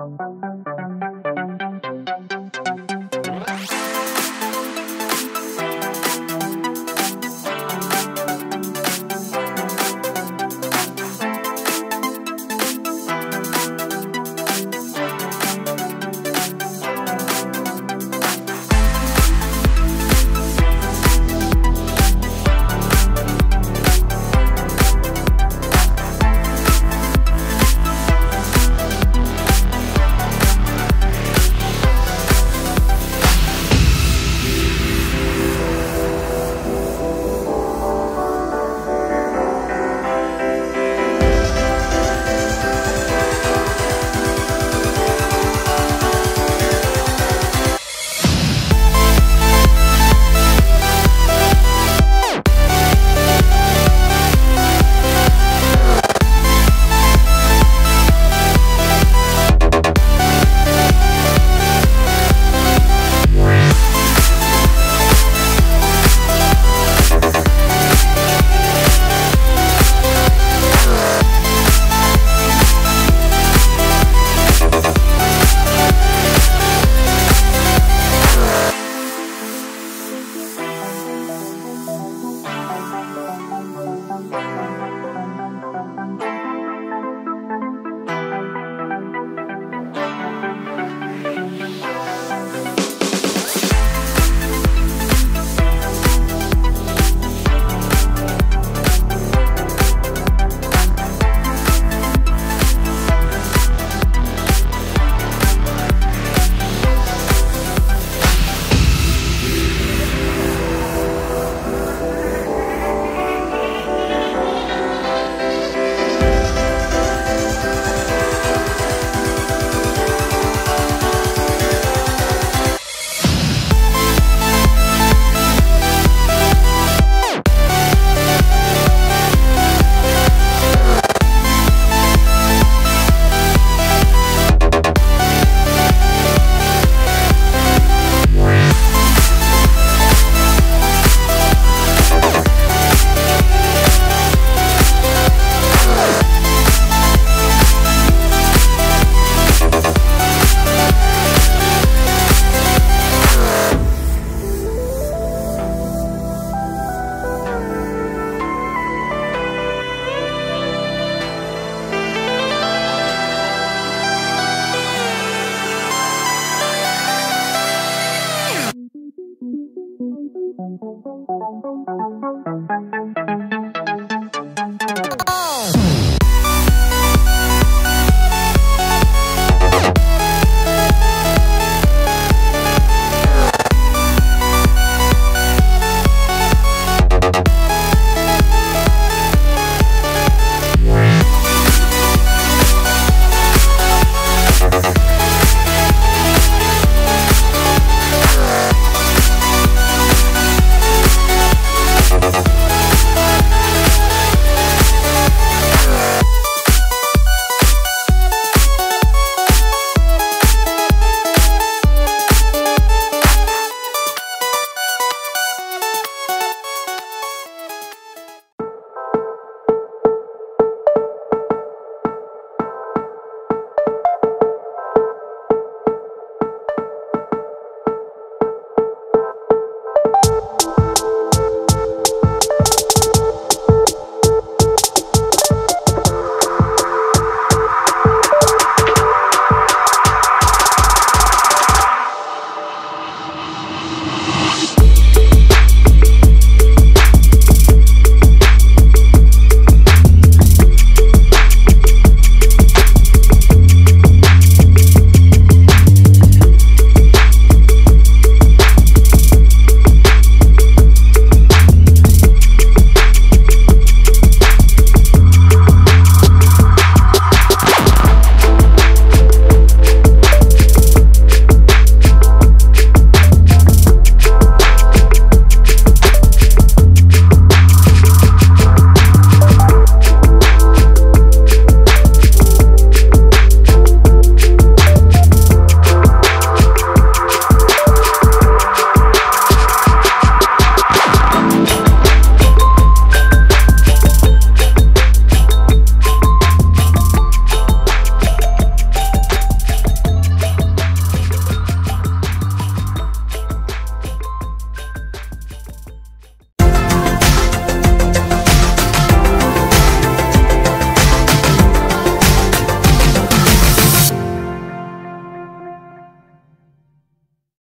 嗯嗯嗯嗯